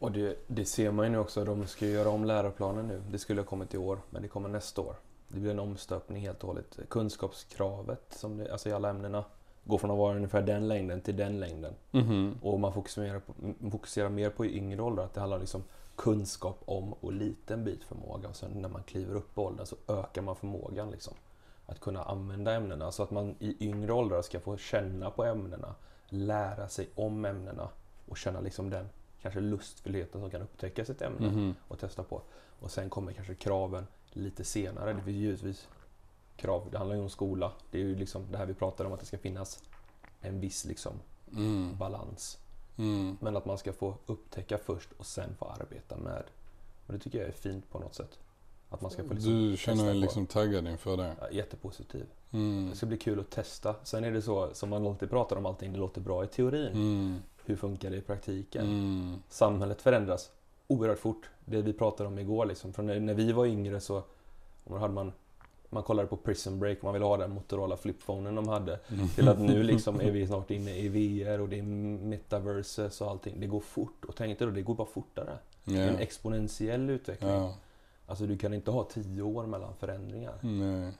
Och det, det ser man ju nu också, de ska göra om läroplanen nu. Det skulle ha kommit i år, men det kommer nästa år. Det blir en omstöpning helt och hållet. Kunskapskravet, som det, alltså i alla ämnena, går från att vara ungefär den längden till den längden. Mhm. Och man fokuserar, på, fokuserar mer på yngre åldrar, att det handlar liksom kunskap om och liten bit förmåga. Och sen när man kliver upp i åldern så ökar man förmågan liksom. Att kunna använda ämnena så att man i yngre åldrar ska få känna på ämnena, lära sig om ämnena och känna liksom den kanske lustfullheten som kan upptäcka sitt ämne Mhm. och testa på. Och sen kommer kanske kraven lite senare. Det finns givetvis krav, det handlar ju om skola. Det är ju liksom det här vi pratar om att det ska finnas en viss liksom Mm. balans. Mm. Men att man ska få upptäcka först och sen få arbeta med. Och det tycker jag är fint på något sätt. Att man ska få liksom Du känner dig liksom taggad inför det? Ja, jättepositiv. Mm. Det ska bli kul att testa. Sen är det så, som man alltid pratar om allting, det låter bra i teorin. Mm. Hur funkar det i praktiken? Mm. Samhället förändras oerhört fort. Det vi pratade om igår liksom. Från när, när vi var yngre så hade man, man kollade på Prison Break, man ville ha den Motorola flipphonen de hade. Mm. Till att nu liksom är vi snart inne i VR och det är metaverses och allting. Det går fort. Och tänk dig då, det går bara fortare. Det är en exponentiell utveckling. ja. Alltså du kan inte ha tio år mellan förändringar. Nej.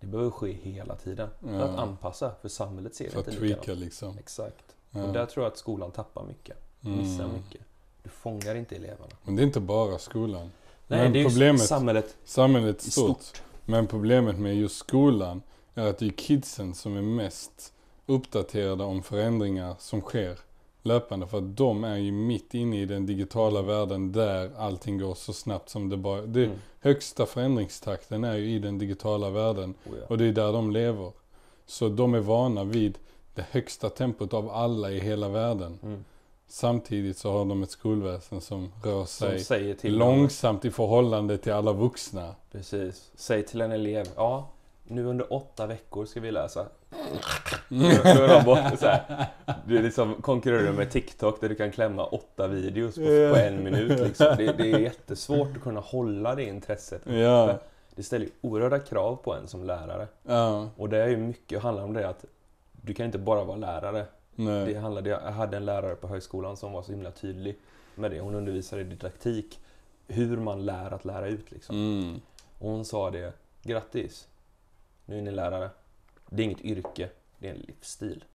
Det behöver ske hela tiden. För Ja. att anpassa, för samhället ser För att inte tweaka likadant. liksom. Exakt. Ja. Och där tror jag att skolan tappar mycket. Missar Mm. mycket. Du fångar inte eleverna. Men det är inte bara skolan. Nej, Men det är problemet- samhället Samhället i stort. stort. Men problemet med just skolan är att det är kidsen som är mest uppdaterade om förändringar som sker löpande. För att de är ju mitt inne i den digitala världen där allting går så snabbt som det bara... Det Mm. högsta förändringstakten är ju i den digitala världen. Oh, ja. Och det är där de lever. Så de är vana vid det högsta tempot av alla i hela världen. Mm. Samtidigt så har de ett skolväsen som rör Som sig dem- långsamt i förhållande till alla vuxna. Precis. Säg till en elev, ja, nu under åtta veckor ska vi läsa. Då är de borta så här. Du liksom konkurrerar med TikTok där du kan klämma åtta videos på, på en minut. Liksom. Det, det är jättesvårt att kunna hålla det intresset. Ja, Det ställer ju oerhörda krav på en som lärare. ja, Och det är ju mycket handlar om det att du kan inte bara vara lärare. Det nej. handlade, jag hade en lärare på högskolan som var så himla tydlig med det. Hon undervisade i didaktik. Hur man lär att lära ut liksom. Mm. Och hon sa det, grattis, nu är ni lärare. Det är inget yrke, det är en livsstil.